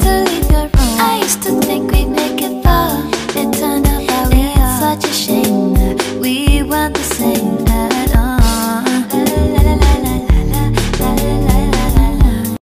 I used to think we'd make it far. It turned out that we it's are such a shame.